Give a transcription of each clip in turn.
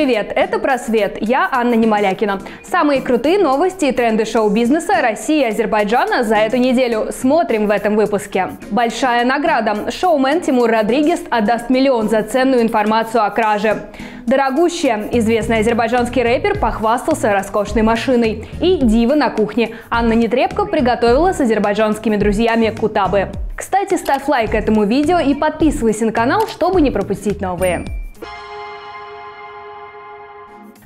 привет! Это «Просвет». Я Анна Немолякина. Самые крутые новости и тренды шоу-бизнеса России и Азербайджана за эту неделю смотрим в этом выпуске. Большая награда. Шоумен Тимур Родригес отдаст миллион за ценную информацию о краже. Дорогущая. Известный азербайджанский рэпер похвастался роскошной машиной. И дива на кухне. Анна Нетребко приготовила с азербайджанскими друзьями кутабы. Кстати, ставь лайк этому видео и подписывайся на канал, чтобы не пропустить новые.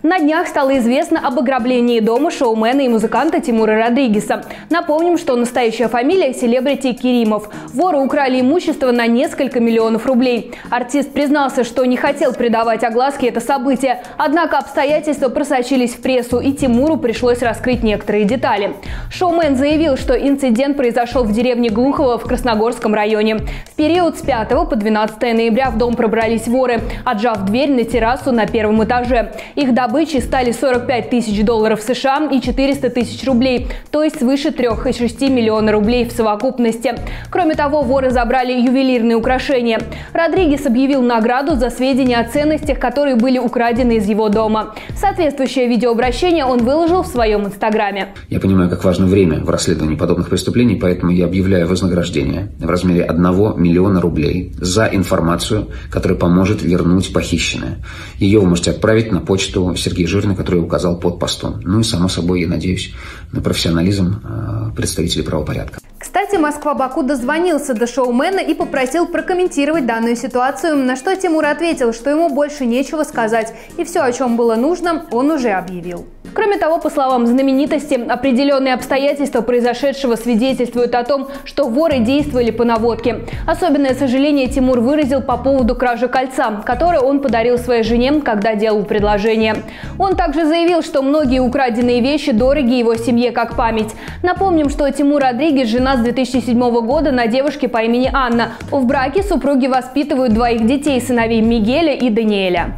На днях стало известно об ограблении дома шоумена и музыканта Тимура Родригеса. Напомним, что настоящая фамилия – селебрити Керимов. Воры украли имущество на несколько миллионов рублей. Артист признался, что не хотел придавать огласке это событие. Однако обстоятельства просочились в прессу, и Тимуру пришлось раскрыть некоторые детали. Шоумен заявил, что инцидент произошел в деревне Глухово в Красногорском районе. В период с 5 по 12 ноября в дом пробрались воры, отжав дверь на террасу на первом этаже. Их добыча добычей стали 45 тысяч долларов США и 400 тысяч рублей, то есть свыше 3,6 миллиона рублей в совокупности. Кроме того, воры забрали ювелирные украшения. Родригес объявил награду за сведения о ценностях, которые были украдены из его дома. Соответствующее видеообращение он выложил в своем инстаграме. Я понимаю, как важно время в расследовании подобных преступлений, поэтому я объявляю вознаграждение в размере 1 миллиона рублей за информацию, которая поможет вернуть похищенное. Ее вы можете отправить на почту Сергей Жирный, который указал под постом. Ну и, само собой, я надеюсь на профессионализм э, представителей правопорядка. Кстати, Москва-Баку дозвонился до шоумена и попросил прокомментировать данную ситуацию, на что Тимур ответил, что ему больше нечего сказать, и все, о чем было нужно, он уже объявил. Кроме того, по словам знаменитости, определенные обстоятельства произошедшего свидетельствуют о том, что воры действовали по наводке. Особенное сожаление Тимур выразил по поводу кражи кольца, которое он подарил своей жене, когда делал предложение. Он также заявил, что многие украденные вещи дороги его семье как память. Напомним, что Тимур Родригес – жена с 2007 года на девушке по имени Анна. В браке супруги воспитывают двоих детей, сыновей Мигеля и Даниэля.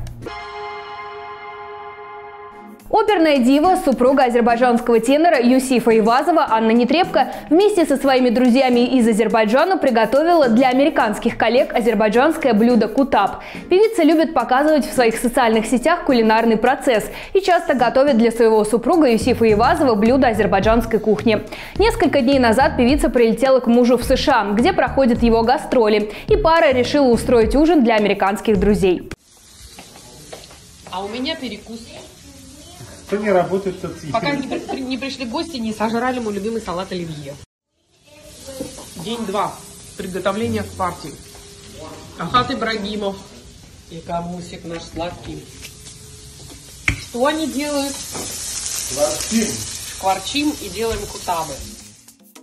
Оперная дива, супруга азербайджанского тенора Юсифа Ивазова Анна Нетребко вместе со своими друзьями из Азербайджана приготовила для американских коллег азербайджанское блюдо кутаб. Певица любит показывать в своих социальных сетях кулинарный процесс и часто готовит для своего супруга Юсифа Ивазова блюдо азербайджанской кухни. Несколько дней назад певица прилетела к мужу в США, где проходят его гастроли, и пара решила устроить ужин для американских друзей. А у меня перекус. Не работает, съест. Пока не, при, не пришли гости, не сожрали мой любимый салат оливье. День два. Приготовление к партии. Ахат Ибрагимов и Камусик наш сладкий. Что они делают? Шкварчим. Шкварчим и делаем кутабы.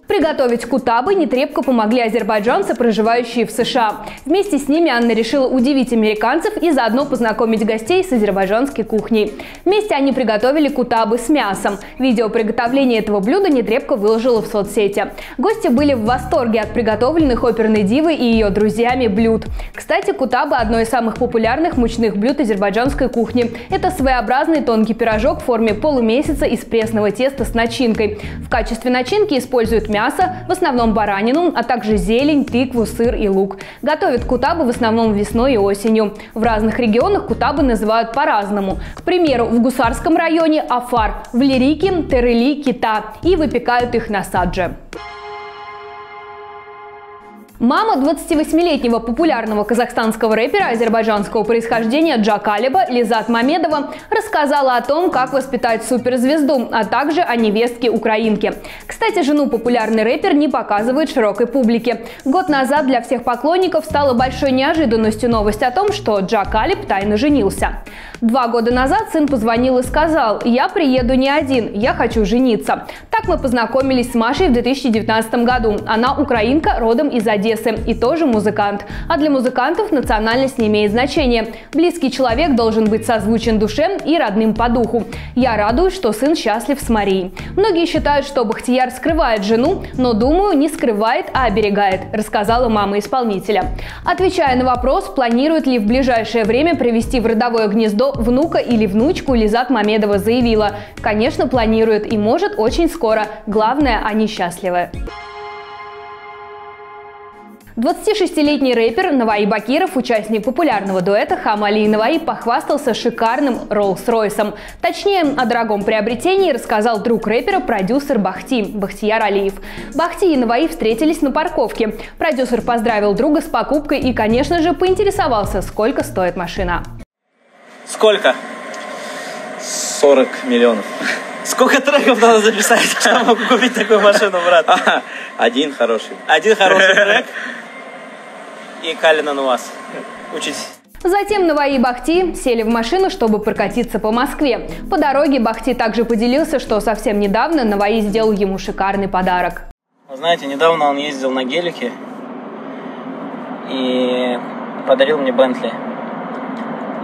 Приготовить кутабы нетребко помогли азербайджанцы, проживающие в США. Вместе с ними Анна решила удивить американцев и заодно познакомить гостей с азербайджанской кухней. Вместе они приготовили кутабы с мясом. Видео приготовления этого блюда нетребко выложила в соцсети. Гости были в восторге от приготовленных оперной дивы и ее друзьями блюд. Кстати, кутабы – одно из самых популярных мучных блюд азербайджанской кухни. Это своеобразный тонкий пирожок в форме полумесяца из пресного теста с начинкой. В качестве начинки используют мясо, в основном баранину, а также зелень, тыкву, сыр и лук. Готовят кутабы в основном весной и осенью. В разных регионах кутабы называют по-разному. К примеру, в Гусарском районе – афар, в Лирике – терели, кита и выпекают их на садже. Мама 28-летнего популярного казахстанского рэпера азербайджанского происхождения Джакалиба Лизат Мамедова рассказала о том, как воспитать суперзвезду, а также о невестке украинке. Кстати, жену популярный рэпер не показывает широкой публике. Год назад для всех поклонников стала большой неожиданностью новость о том, что Джакалиб тайно женился. Два года назад сын позвонил и сказал, я приеду не один, я хочу жениться. Так мы познакомились с Машей в 2019 году. Она украинка, родом из Одессы и тоже музыкант. А для музыкантов национальность не имеет значения. Близкий человек должен быть созвучен душе и родным по духу. Я радуюсь, что сын счастлив с Марией. Многие считают, что Бахтияр скрывает жену, но думаю, не скрывает, а оберегает, рассказала мама исполнителя. Отвечая на вопрос, планирует ли в ближайшее время привести в родовое гнездо внука или внучку, Лизат Мамедова заявила, конечно, планирует и может очень скоро. Главное, они счастливы. 26-летний рэпер Наваи Бакиров, участник популярного дуэта Хамали и Наваи, похвастался шикарным Роллс-Ройсом. Точнее, о дорогом приобретении рассказал друг рэпера, продюсер Бахти, Бахтияр Алиев. Бахти и Наваи встретились на парковке. Продюсер поздравил друга с покупкой и, конечно же, поинтересовался, сколько стоит машина. Сколько? 40 миллионов. Сколько треков надо записать, чтобы могу купить такую машину, брат? Один хороший. Один хороший трек и Калина на вас. Учись. Затем Наваи и Бахти сели в машину, чтобы прокатиться по Москве. По дороге Бахти также поделился, что совсем недавно Наваи сделал ему шикарный подарок. Вы знаете, недавно он ездил на гелике и подарил мне Бентли.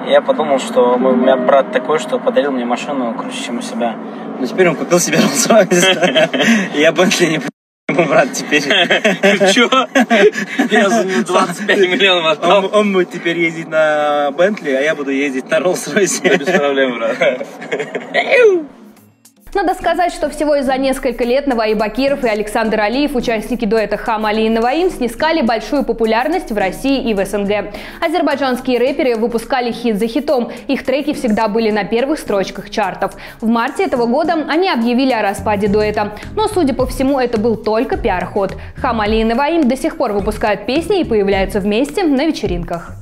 Я подумал, что у меня брат такой, что подарил мне машину круче, чем у себя. Но теперь он купил себе Rolls-Royce. Я Бентли не брат теперь. Чё? Я за него 25 миллионов отдал. Он, он будет теперь ездить на Бентли, а я буду ездить на Rolls-Royce. Без проблем, брат. Надо сказать, что всего за несколько лет Наваи Бакиров и Александр Алиев, участники дуэта Хам Али и Наваим, снискали большую популярность в России и в СНГ. Азербайджанские рэперы выпускали хит за хитом. Их треки всегда были на первых строчках чартов. В марте этого года они объявили о распаде дуэта. Но, судя по всему, это был только пиар-ход. Хам Али и Наваим до сих пор выпускают песни и появляются вместе на вечеринках.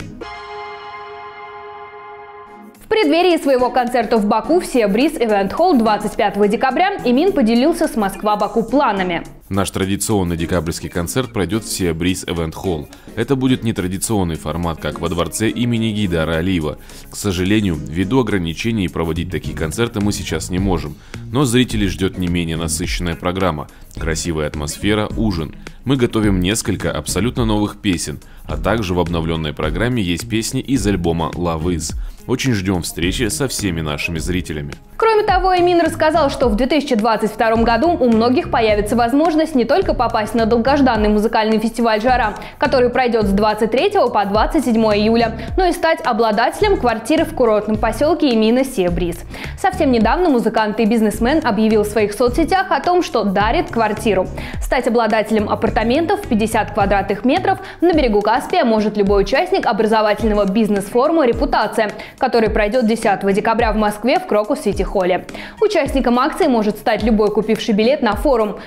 Преддверии своего концерта в Баку в Сиабриз Event Hall 25 декабря Имин поделился с Москва-Баку планами. Наш традиционный декабрьский концерт пройдет в Сиабриз Event Hall. Это будет нетрадиционный формат, как во дворце имени Гидара Алиева. К сожалению, ввиду ограничений проводить такие концерты мы сейчас не можем. Но зрителей ждет не менее насыщенная программа, красивая атмосфера, ужин. Мы готовим несколько абсолютно новых песен, а также в обновленной программе есть песни из альбома Love Is. Очень ждем встречи со всеми нашими зрителями. Кроме того, Эмин рассказал, что в 2022 году у многих появится возможность не только попасть на долгожданный музыкальный фестиваль «Жара», который пройдет с 23 по 27 июля, но и стать обладателем квартиры в курортном поселке Эмина Сиабриз. Совсем недавно музыкант и бизнесмен объявил в своих соцсетях о том, что дарит квартиру. Стать обладателем апартаментов в 50 квадратных метров на берегу Каспия может любой участник образовательного бизнес-форума «Репутация», который пройдет 10 декабря в Москве в Крокус Сити Холле. Участником акции может стать любой купивший билет на форум.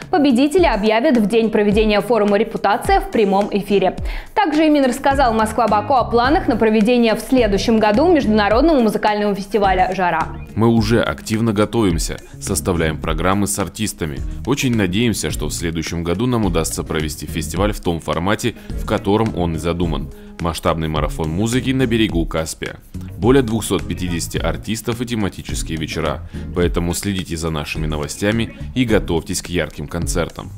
Победителя объявят в день проведения форума «Репутация» в прямом эфире. Также Имин рассказал Москва-Баку о планах на проведение в следующем году международного музыкального фестиваля «Жара». Мы уже активно готовимся, составляем программы с артистами. Очень надеемся, что в следующем году нам удастся провести фестиваль в том формате, в котором он и задуман. Масштабный марафон музыки на берегу Каспия. Более 250 артистов и тематические вечера. Поэтому следите за нашими новостями и готовьтесь к ярким концертам.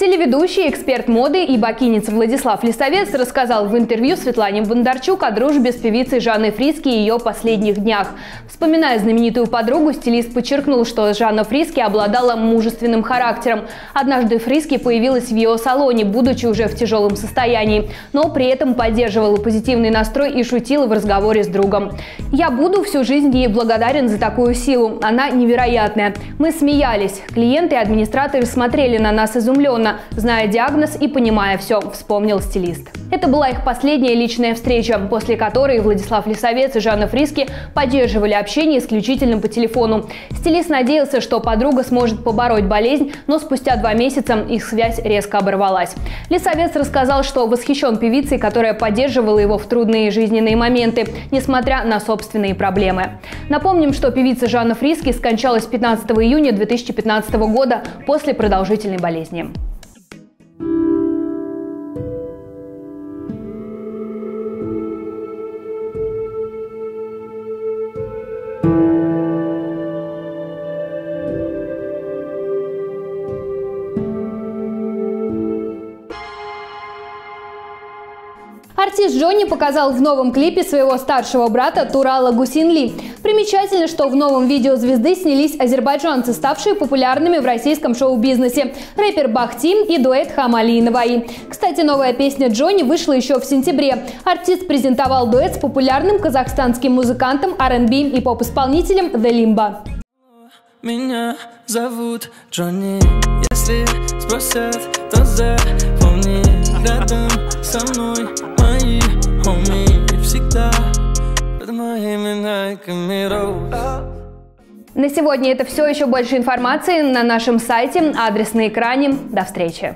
Телеведущий, эксперт моды и бакинец Владислав Лисовец рассказал в интервью Светлане Бондарчук о дружбе с певицей Жанной Фриски и ее последних днях. Вспоминая знаменитую подругу, стилист подчеркнул, что Жанна Фриске обладала мужественным характером. Однажды Фриске появилась в ее салоне, будучи уже в тяжелом состоянии, но при этом поддерживала позитивный настрой и шутила в разговоре с другом. «Я буду всю жизнь ей благодарен за такую силу. Она невероятная. Мы смеялись. Клиенты и администраторы смотрели на нас изумленно, зная диагноз и понимая все, вспомнил стилист. Это была их последняя личная встреча, после которой Владислав Лисовец и Жанна Фриске поддерживали общение исключительно по телефону. Стилист надеялся, что подруга сможет побороть болезнь, но спустя два месяца их связь резко оборвалась. Лисовец рассказал, что восхищен певицей, которая поддерживала его в трудные жизненные моменты, несмотря на собственные проблемы. Напомним, что певица Жанна Фриски скончалась 15 июня 2015 года после продолжительной болезни. Артист Джонни показал в новом клипе своего старшего брата Турала Гусинли. Примечательно, что в новом видео звезды снялись азербайджанцы, ставшие популярными в российском шоу-бизнесе. Рэпер Бахтим и дуэт Хамали и Наваи. Кстати, новая песня Джонни вышла еще в сентябре. Артист презентовал дуэт с популярным казахстанским музыкантом, R&B и поп-исполнителем The Limba. Меня зовут Джонни Если спросят, то запомни Рядом со мной хоми Всегда под моими найками Роуз На сегодня это все. Еще больше информации на нашем сайте. Адрес на экране. До встречи.